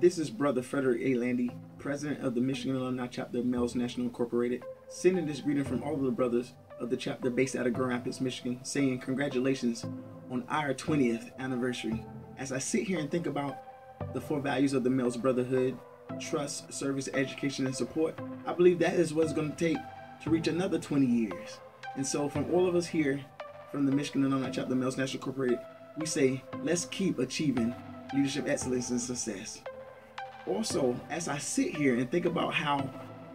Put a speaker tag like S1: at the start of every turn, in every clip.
S1: This is Brother Frederick A. Landy, President of the Michigan Alumni Chapter of Males National Incorporated, sending this greeting from all of the brothers of the chapter based out of Grand Rapids, Michigan, saying congratulations on our 20th anniversary. As I sit here and think about the four values of the Males Brotherhood trust, service, education, and support I believe that is what it's going to take to reach another 20 years. And so, from all of us here, from the Michigan Alumni Chapter Males National Incorporated, we say, let's keep achieving leadership excellence and success. Also, as I sit here and think about how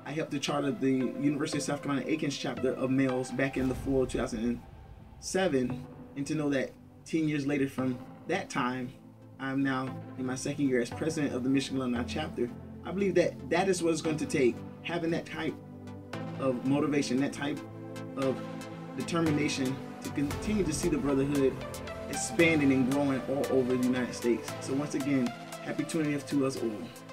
S1: I helped to charter the University of South Carolina Aiken's chapter of males back in the fall of 2007, and to know that 10 years later from that time, I'm now in my second year as president of the Michigan Alumni chapter. I believe that that is what it's going to take having that type of motivation, that type of determination to continue to see the brotherhood expanding and growing all over the United States. So once again, happy 20th to us all.